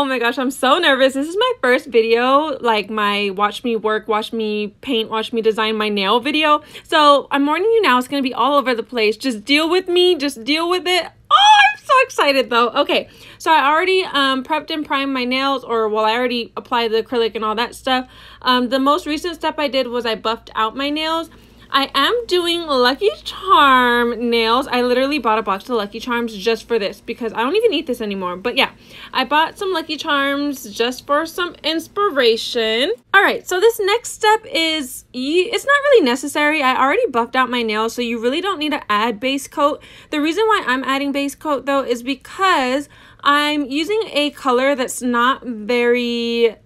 Oh my gosh, I'm so nervous. This is my first video, like my watch me work, watch me paint, watch me design my nail video. So I'm warning you now, it's going to be all over the place. Just deal with me, just deal with it. Oh, I'm so excited though. Okay, so I already um, prepped and primed my nails, or well, I already applied the acrylic and all that stuff. Um, the most recent step I did was I buffed out my nails. I am doing Lucky Charm nails. I literally bought a box of Lucky Charms just for this because I don't even eat this anymore. But yeah, I bought some Lucky Charms just for some inspiration. All right, so this next step is, it's not really necessary. I already buffed out my nails, so you really don't need to add base coat. The reason why I'm adding base coat though is because I'm using a color that's not very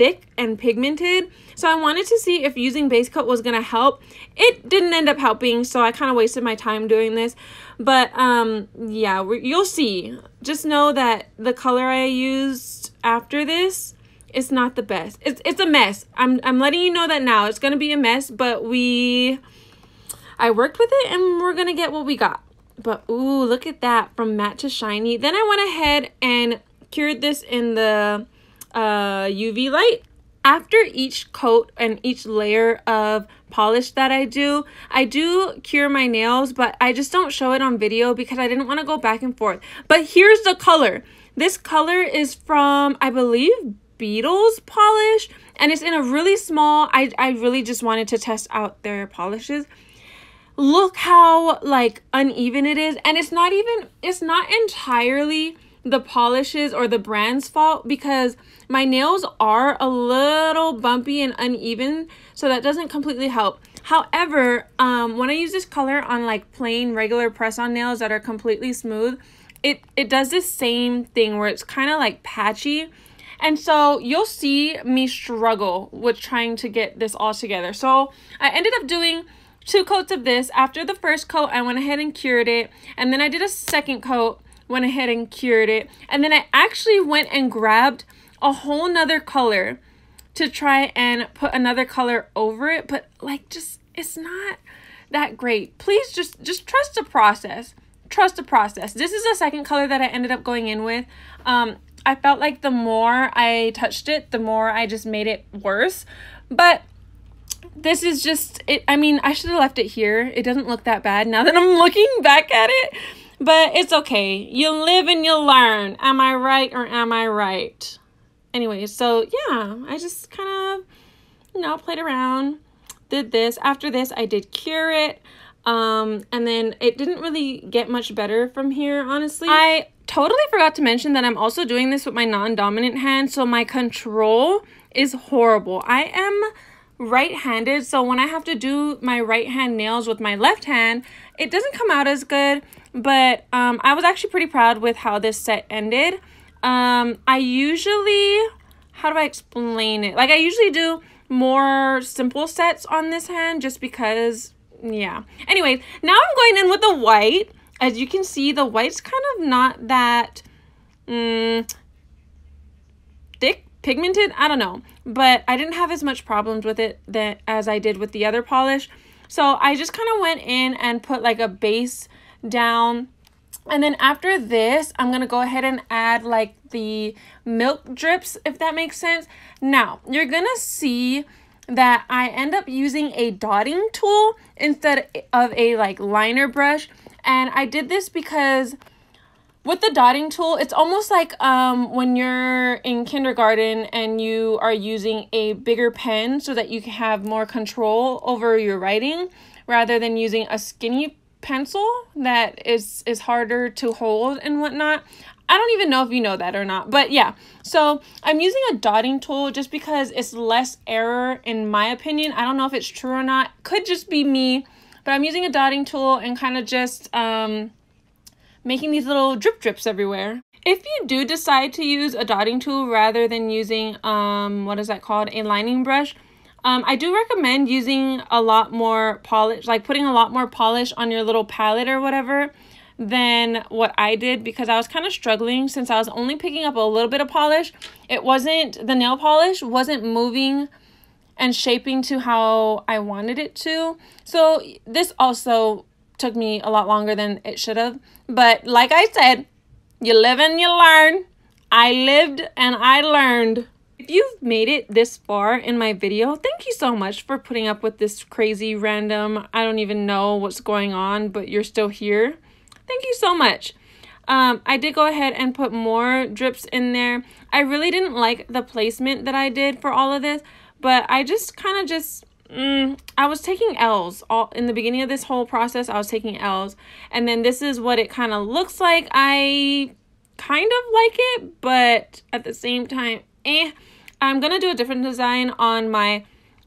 thick and pigmented. So I wanted to see if using base coat was going to help. It didn't end up helping, so I kind of wasted my time doing this. But um, yeah, you'll see. Just know that the color I used after this it's not the best. It's, it's a mess. I'm, I'm letting you know that now. It's going to be a mess, but we... I worked with it and we're going to get what we got. But ooh, look at that. From matte to shiny. Then I went ahead and cured this in the uh, UV light. After each coat and each layer of polish that I do, I do cure my nails, but I just don't show it on video because I didn't want to go back and forth. But here's the color. This color is from, I believe, Beetles polish, and it's in a really small, I, I really just wanted to test out their polishes look how like uneven it is and it's not even it's not entirely the polishes or the brand's fault because my nails are a little bumpy and uneven, so that doesn't completely help. However, um, when I use this color on like plain regular press-on nails that are completely smooth, it, it does the same thing where it's kind of like patchy. And so you'll see me struggle with trying to get this all together. So I ended up doing two coats of this. After the first coat, I went ahead and cured it. And then I did a second coat went ahead and cured it. And then I actually went and grabbed a whole nother color to try and put another color over it. But like just, it's not that great. Please just, just trust the process. Trust the process. This is the second color that I ended up going in with. Um, I felt like the more I touched it, the more I just made it worse. But this is just it i mean i should have left it here it doesn't look that bad now that i'm looking back at it but it's okay. You live and you learn. Am I right or am I right? Anyway, so yeah, I just kind of, you know, played around, did this. After this, I did cure it. Um, and then it didn't really get much better from here, honestly. I totally forgot to mention that I'm also doing this with my non-dominant hand, so my control is horrible. I am right-handed, so when I have to do my right hand nails with my left hand, it doesn't come out as good. But um, I was actually pretty proud with how this set ended. Um, I usually, how do I explain it? Like I usually do more simple sets on this hand just because, yeah. Anyways, now I'm going in with the white. As you can see, the white's kind of not that thick, pigmented. I don't know. But I didn't have as much problems with it that as I did with the other polish. So I just kind of went in and put like a base down. And then after this, I'm going to go ahead and add like the milk drips, if that makes sense. Now, you're going to see that I end up using a dotting tool instead of a like liner brush. And I did this because with the dotting tool, it's almost like um, when you're in kindergarten and you are using a bigger pen so that you can have more control over your writing rather than using a skinny pencil that is is harder to hold and whatnot. I don't even know if you know that or not, but yeah. So I'm using a dotting tool just because it's less error in my opinion. I don't know if it's true or not. Could just be me, but I'm using a dotting tool and kind of just um, making these little drip drips everywhere. If you do decide to use a dotting tool rather than using, um, what is that called, a lining brush, um, I do recommend using a lot more polish, like putting a lot more polish on your little palette or whatever than what I did because I was kind of struggling since I was only picking up a little bit of polish. It wasn't, the nail polish wasn't moving and shaping to how I wanted it to. So this also took me a lot longer than it should have. But like I said, you live and you learn. I lived and I learned. If you've made it this far in my video, thank you so much for putting up with this crazy random, I don't even know what's going on, but you're still here. Thank you so much. Um, I did go ahead and put more drips in there. I really didn't like the placement that I did for all of this, but I just kind of just, mm, I was taking L's all in the beginning of this whole process. I was taking L's, and then this is what it kind of looks like. I kind of like it, but at the same time, eh. I'm gonna do a different design on my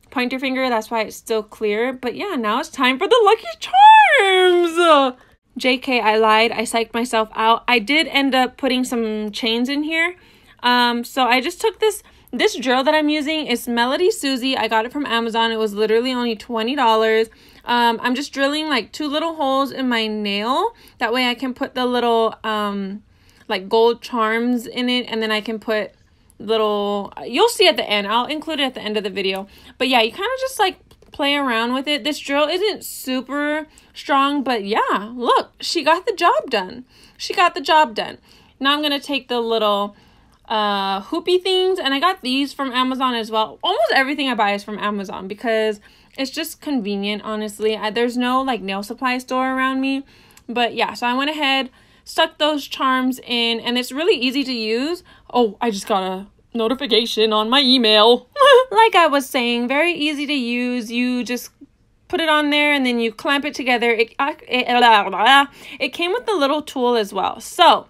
pointer finger. That's why it's still clear. But yeah, now it's time for the Lucky Charms. JK, I lied. I psyched myself out. I did end up putting some chains in here. Um, so I just took this this drill that I'm using is Melody Susie. I got it from Amazon. It was literally only $20. Um, I'm just drilling like two little holes in my nail. That way I can put the little um, like gold charms in it and then I can put little you'll see at the end. I'll include it at the end of the video. But yeah, you kind of just like play around with it. This drill isn't super strong, but yeah, look, she got the job done. She got the job done. Now I'm going to take the little uh hoopy things and I got these from Amazon as well. Almost everything I buy is from Amazon because it's just convenient, honestly. I, there's no like nail supply store around me. But yeah, so I went ahead, stuck those charms in and it's really easy to use. Oh, I just got a notification on my email. like I was saying, very easy to use. You just put it on there and then you clamp it together. It, it, it came with a little tool as well. So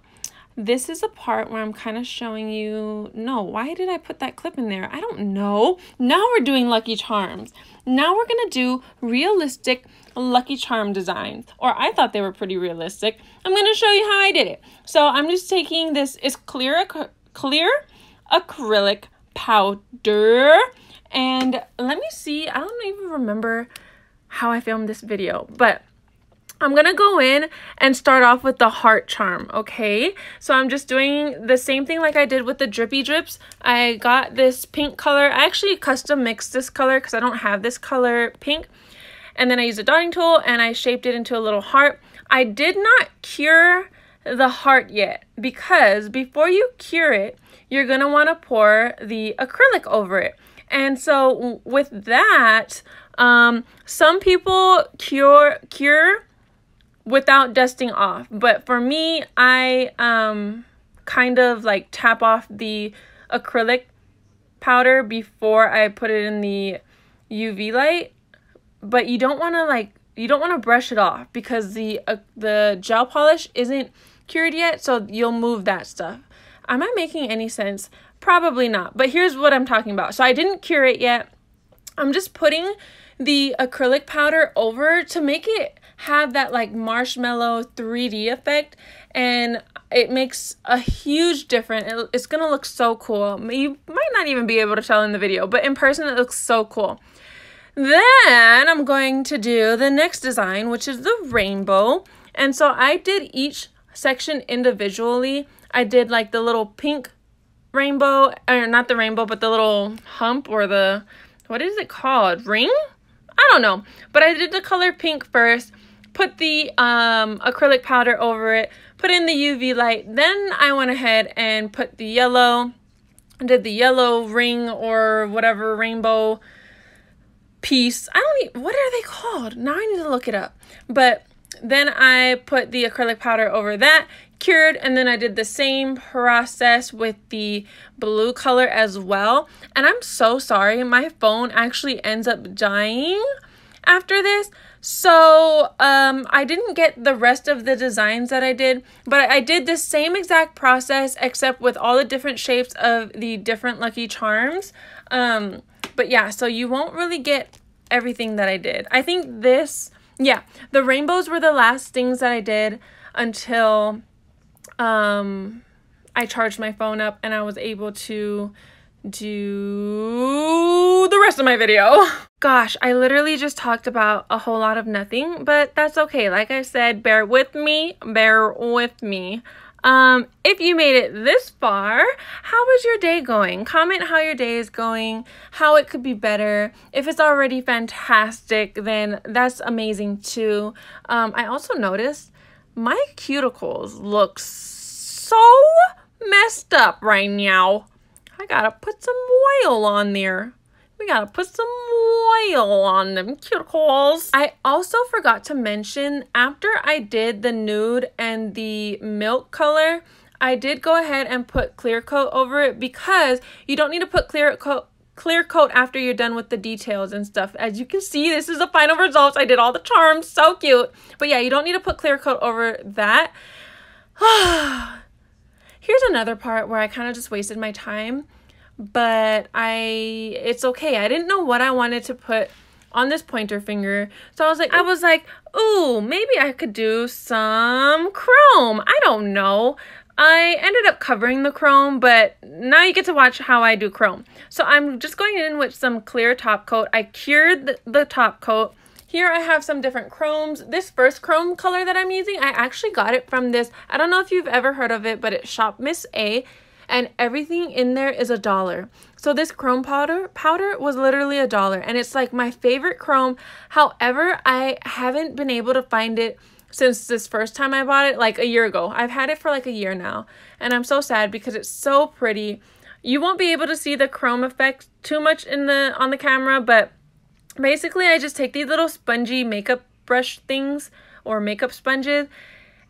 this is a part where I'm kind of showing you, no, why did I put that clip in there? I don't know. Now we're doing Lucky Charms. Now we're going to do realistic Lucky Charm designs, or I thought they were pretty realistic. I'm going to show you how I did it. So I'm just taking this, it's clear, clear acrylic powder. And let me see, I don't even remember how I filmed this video, but I'm going to go in and start off with the heart charm, okay? So I'm just doing the same thing like I did with the drippy drips. I got this pink color. I actually custom mixed this color because I don't have this color pink. And then I used a dotting tool and I shaped it into a little heart. I did not cure the heart yet because before you cure it, you're going to want to pour the acrylic over it. And so with that, um, some people cure cure without dusting off. But for me, I um, kind of like tap off the acrylic powder before I put it in the UV light. But you don't want to like you don't want to brush it off because the uh, the gel polish isn't cured yet, so you'll move that stuff. Am I making any sense? Probably not. But here's what I'm talking about. So I didn't cure it yet. I'm just putting the acrylic powder over to make it have that like marshmallow 3D effect and it makes a huge difference. it's gonna look so cool. You might not even be able to tell in the video, but in person it looks so cool. Then I'm going to do the next design, which is the rainbow. And so I did each section individually. I did like the little pink rainbow, or not the rainbow, but the little hump or the, what is it called? Ring? I don't know. But I did the color pink first, put the um, acrylic powder over it, put in the UV light. Then I went ahead and put the yellow, did the yellow ring or whatever rainbow piece. I don't even, what are they called? Now I need to look it up. But then I put the acrylic powder over that, cured, and then I did the same process with the blue color as well. And I'm so sorry, my phone actually ends up dying after this. So um, I didn't get the rest of the designs that I did, but I did the same exact process except with all the different shapes of the different Lucky Charms. Um, but yeah, so you won't really get everything that I did. I think this yeah, the rainbows were the last things that I did until um, I charged my phone up and I was able to do the rest of my video. Gosh, I literally just talked about a whole lot of nothing, but that's okay. Like I said, bear with me, bear with me. Um, if you made it this far, how was your day going? Comment how your day is going, how it could be better. If it's already fantastic, then that's amazing too. Um, I also noticed my cuticles look so messed up right now. I gotta put some oil on there. We gotta put some oil on them cuticles. I also forgot to mention, after I did the nude and the milk color, I did go ahead and put clear coat over it because you don't need to put clear coat clear coat after you're done with the details and stuff. As you can see, this is the final results. I did all the charms, so cute. But yeah, you don't need to put clear coat over that. Here's another part where I kind of just wasted my time, but I it's okay. I didn't know what I wanted to put on this pointer finger. So I was like I was like, "Ooh, maybe I could do some chrome." I don't know. I ended up covering the chrome, but now you get to watch how I do chrome. So I'm just going in with some clear top coat. I cured the, the top coat. Here I have some different chromes. This first chrome color that I'm using, I actually got it from this. I don't know if you've ever heard of it, but it's Shop Miss A and everything in there is a dollar. So this chrome powder powder was literally a dollar and it's like my favorite chrome. However, I haven't been able to find it since this first time I bought it, like a year ago. I've had it for like a year now, and I'm so sad because it's so pretty. You won't be able to see the chrome effect too much in the on the camera, but basically I just take these little spongy makeup brush things or makeup sponges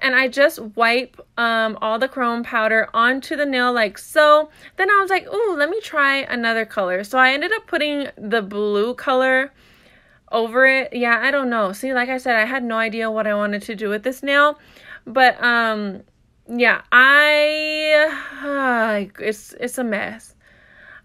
and I just wipe um, all the chrome powder onto the nail like so. Then I was like, ooh, let me try another color. So I ended up putting the blue color over it. Yeah, I don't know. See, like I said, I had no idea what I wanted to do with this nail. But um yeah, I uh, it's it's a mess.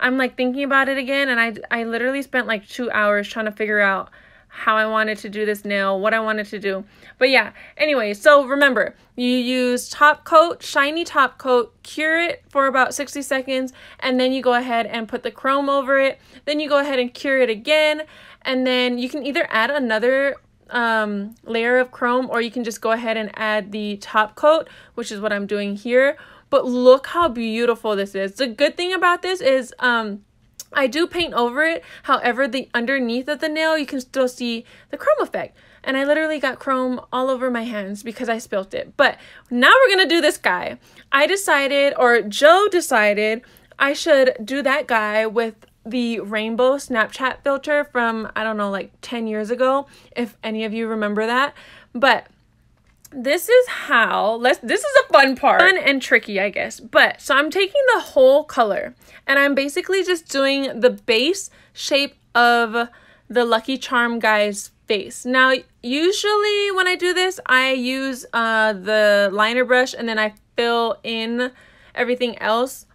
I'm like thinking about it again and I I literally spent like 2 hours trying to figure out how I wanted to do this nail, what I wanted to do. But yeah, anyway, so remember, you use top coat, shiny top coat, cure it for about 60 seconds, and then you go ahead and put the chrome over it. Then you go ahead and cure it again, and then you can either add another um, layer of chrome or you can just go ahead and add the top coat, which is what I'm doing here. But look how beautiful this is. The good thing about this is um, I do paint over it. However, the underneath of the nail, you can still see the chrome effect. And I literally got chrome all over my hands because I spilt it. But now we're going to do this guy. I decided, or Joe decided, I should do that guy with the rainbow Snapchat filter from, I don't know, like 10 years ago, if any of you remember that. But this is how let's this is a fun part. Fun and tricky i guess. But so i'm taking the whole color and i'm basically just doing the base shape of the lucky charm guy's face. Now usually when i do this i use uh the liner brush and then i fill in everything else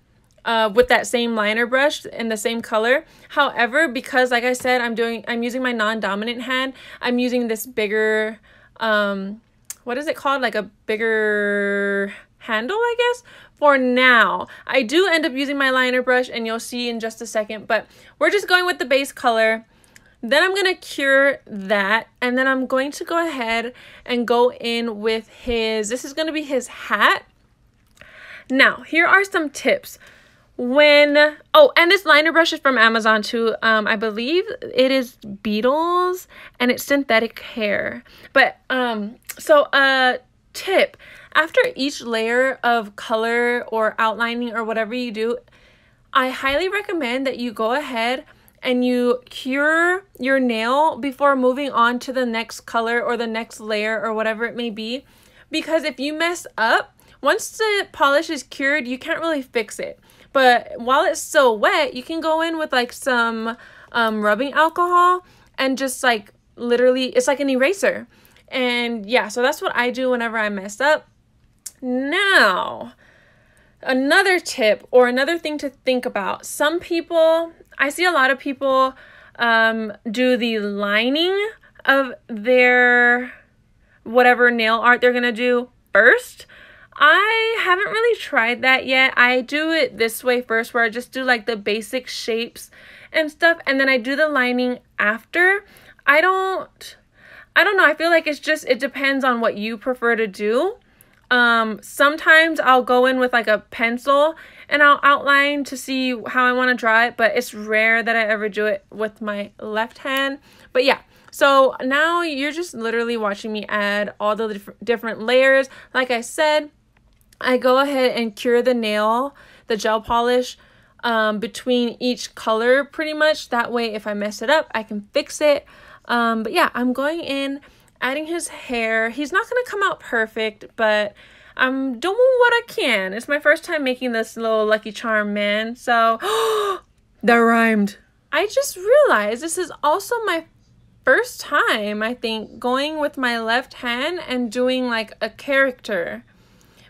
uh, with that same liner brush in the same color. However, because like I said, I'm doing, I'm using my non-dominant hand, I'm using this bigger, um, what is it called? Like a bigger handle, I guess, for now. I do end up using my liner brush and you'll see in just a second, but we're just going with the base color. Then I'm going to cure that and then I'm going to go ahead and go in with his, this is going to be his hat. Now, here are some tips when oh and this liner brush is from amazon too um i believe it is beetles and it's synthetic hair but um so a tip after each layer of color or outlining or whatever you do i highly recommend that you go ahead and you cure your nail before moving on to the next color or the next layer or whatever it may be because if you mess up once the polish is cured you can't really fix it but while it's still wet, you can go in with like some um, rubbing alcohol and just like literally, it's like an eraser. And yeah, so that's what I do whenever I mess up. Now, another tip or another thing to think about some people, I see a lot of people um, do the lining of their whatever nail art they're gonna do first I haven't really tried that yet. I do it this way first where I just do like the basic shapes and stuff and then I do the lining after. I don't I don't know. I feel like it's just it depends on what you prefer to do. Um sometimes I'll go in with like a pencil and I'll outline to see how I want to draw it, but it's rare that I ever do it with my left hand. But yeah, so now you're just literally watching me add all the diff different layers. Like I said, I go ahead and cure the nail, the gel polish, um, between each color pretty much. That way, if I mess it up, I can fix it. Um, but yeah, I'm going in, adding his hair. He's not going to come out perfect, but I'm doing what I can. It's my first time making this little Lucky Charm man, so that rhymed. I just realized this is also my first time, I think, going with my left hand and doing like a character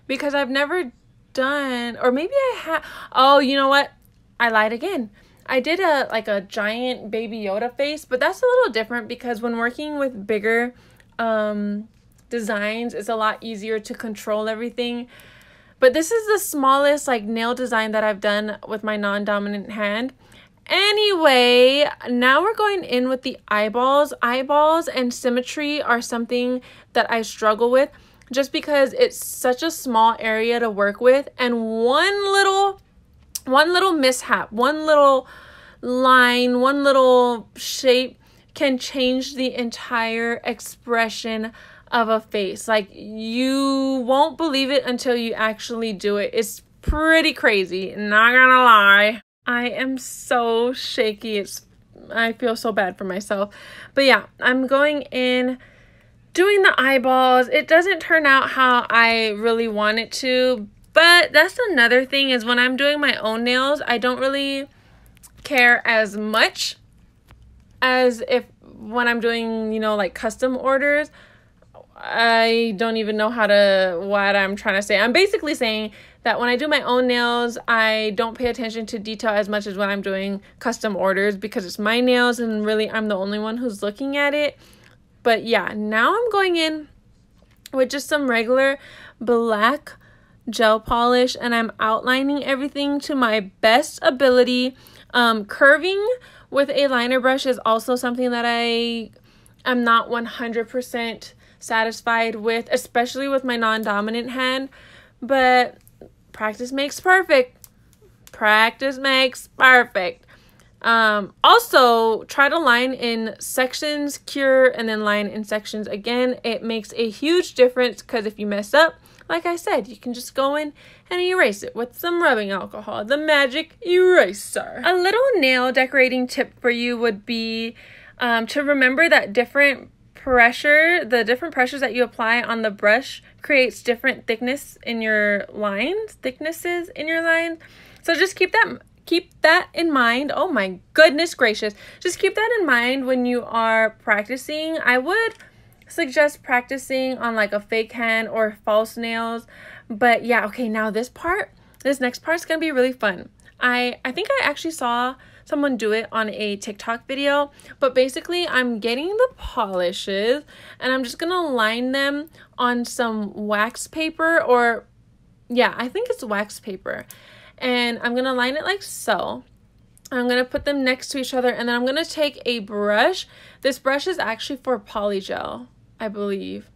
because I've never done, or maybe I have. Oh, you know what? I lied again. I did a like a giant baby Yoda face, but that's a little different because when working with bigger um, designs, it's a lot easier to control everything. But this is the smallest like nail design that I've done with my non-dominant hand. Anyway, now we're going in with the eyeballs. Eyeballs and symmetry are something that I struggle with just because it's such a small area to work with and one little one little mishap, one little line, one little shape can change the entire expression of a face. Like you won't believe it until you actually do it. It's pretty crazy, not gonna lie. I am so shaky. It's I feel so bad for myself. But yeah, I'm going in doing the eyeballs. It doesn't turn out how I really want it to, but that's another thing is when I'm doing my own nails, I don't really care as much as if when I'm doing, you know, like custom orders. I don't even know how to what I'm trying to say. I'm basically saying that when I do my own nails, I don't pay attention to detail as much as when I'm doing custom orders because it's my nails and really I'm the only one who's looking at it. But yeah, now I'm going in with just some regular black gel polish and I'm outlining everything to my best ability. Um, curving with a liner brush is also something that I am not 100% satisfied with, especially with my non-dominant hand. But practice makes perfect. Practice makes perfect. Um, also, try to line in sections, cure, and then line in sections again. It makes a huge difference because if you mess up, like I said, you can just go in and erase it with some rubbing alcohol, the magic eraser. A little nail decorating tip for you would be um, to remember that different pressure, the different pressures that you apply on the brush creates different thickness in your lines, thicknesses in your lines. So just keep that keep that in mind. Oh my goodness gracious. Just keep that in mind when you are practicing. I would suggest practicing on like a fake hand or false nails. But yeah, okay, now this part, this next part is to be really fun. I I think I actually saw someone do it on a TikTok video. But basically, I'm getting the polishes and I'm just to line them on some wax paper or, yeah, I think it's wax paper. And I'm to line it like so. I'm going to put them next to each other and then I'm going to take a brush. This brush is actually for polygel, I believe.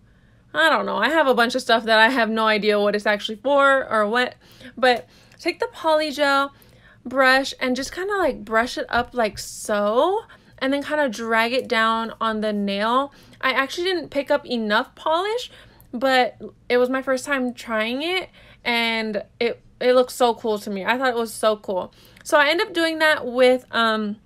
I don't know. I have a bunch of stuff that I have no idea what it's actually for or what. But take the polygel brush and just kind of like brush it up like so and then kind of drag it down on the nail. I actually didn't pick up enough polish, but it was my first time trying it and it it looks so cool to me. I thought it was so cool. So I end up doing that with um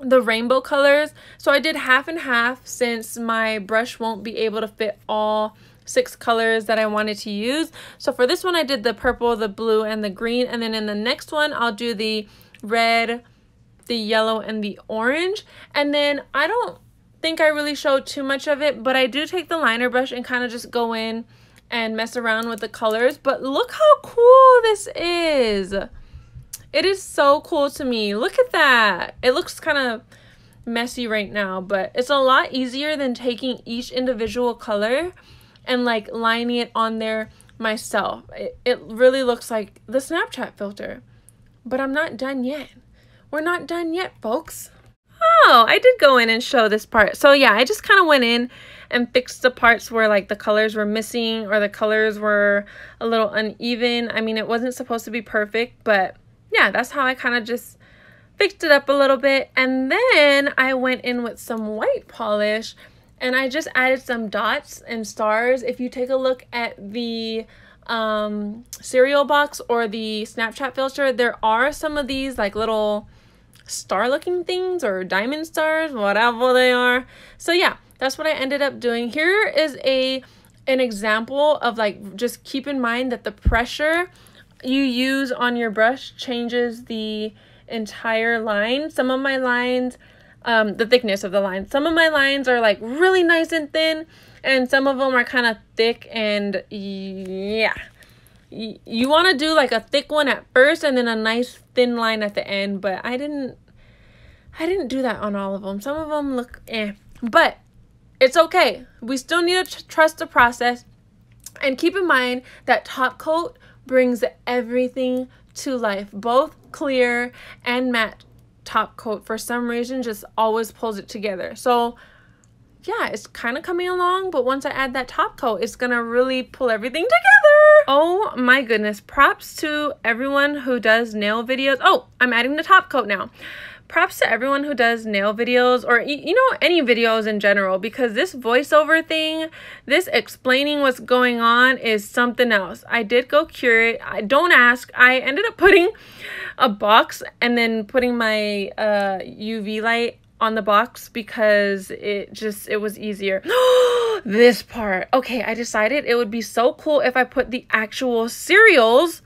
the rainbow colors. So I did half and half since my brush won't be able to fit all six colors that I wanted to use. So for this one, I did the purple, the blue, and the green. And then in the next one, I'll do the red, the yellow, and the orange. And then I don't think I really showed too much of it, but I do take the liner brush and kind of just go in and mess around with the colors. But look how cool this is. It is so cool to me. Look at that. It looks kind of messy right now, but it's a lot easier than taking each individual color and like lining it on there myself. It, it really looks like the Snapchat filter. But I'm not done yet. We're not done yet, folks. Oh, I did go in and show this part. So yeah, I just kind of went in and fixed the parts where like the colors were missing or the colors were a little uneven. I mean, it wasn't supposed to be perfect, but yeah, that's how I kind of just fixed it up a little bit. And then I went in with some white polish and I just added some dots and stars. If you take a look at the um, cereal box or the Snapchat filter, there are some of these like little star looking things or diamond stars, whatever they are. So yeah, that's what I ended up doing. Here is a an example of like just keep in mind that the pressure you use on your brush changes the entire line. Some of my lines, um, the thickness of the line. Some of my lines are like really nice and thin and some of them are kind of thick and yeah. You want to do like a thick one at first and then a nice thin line at the end but i didn't i didn't do that on all of them some of them look eh. But it's okay. We still need to trust the process. And keep in mind that top coat brings everything to life both clear and matte top coat for some reason just always pulls it together so yeah, it's kind of coming along, but once I add that top coat, it's gonna really pull everything together. Oh my goodness, props to everyone who does nail videos. Oh, I'm adding the top coat now. Props to everyone who does nail videos or, you know, any videos in general because this voiceover thing, this explaining what's going on is something else. I did go cure it I don't ask. I ended up putting a box and then putting my uh, UV light on the box because it just it was easier this part okay i decided it would be so cool if i put the actual cereals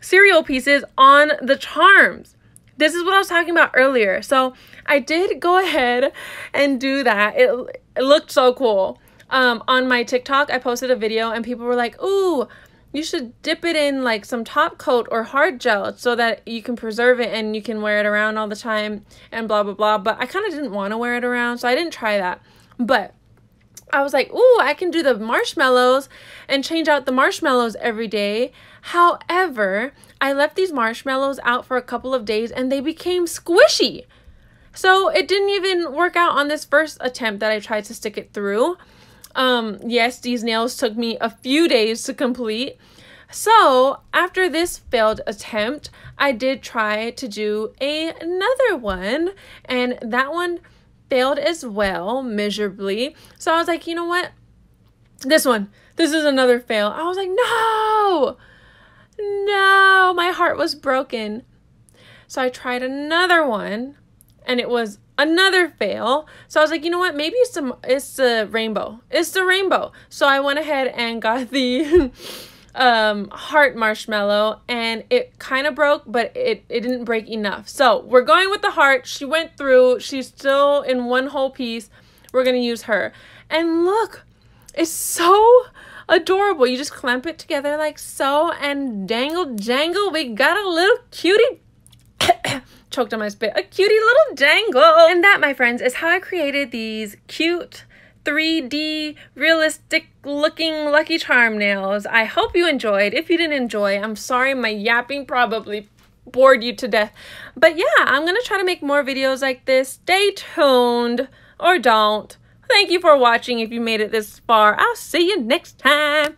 cereal pieces on the charms this is what i was talking about earlier. So i did go ahead and do that. It, it looked so cool. Um on my tiktok i posted a video and people were like ooh you should dip it in like some top coat or hard gel so that you can preserve it and you can wear it around all the time and blah blah blah. But i kind of didn't want to wear it around so i didn't try that. But i was like ooh i can do the marshmallows and change out the marshmallows every day however i left these marshmallows out for a couple of days and they became squishy so it didn't even work out on this first attempt that i tried to stick it through um, yes, these nails took me a few days to complete. So after this failed attempt, I did try to do a, another one and that one failed as well miserably. So I was like, you know what? This one, this is another fail. I was like, no, no, my heart was broken. So I tried another one and it was another fail. So I was like, you know what? Maybe it's the it's the rainbow. It's the rainbow. So I went ahead and got the um heart marshmallow and it kind of broke, but it it didn't break enough. So we're going with the heart. She went through. She's still in one whole piece. We're gonna use her. And look, it's so adorable. You just clamp it together like so and dangle jangle. We got a little cutie choked on my spit, a cutie little dangle. And that, my friends, is how I created these cute 3D realistic looking Lucky Charm nails. I hope you enjoyed. If you didn't enjoy, I'm sorry my yapping probably bored you to death. But yeah, I'm going to try to make more videos like this. Stay tuned or don't. Thank you for watching if you made it this far. I'll see you next time.